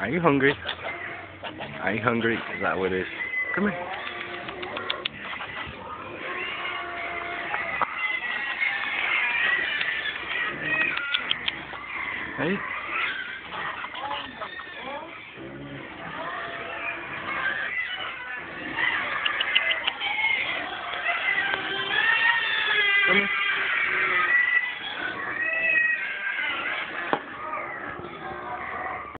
Are you hungry? Are you hungry? Is that what it is? Come here. Hey. Come here.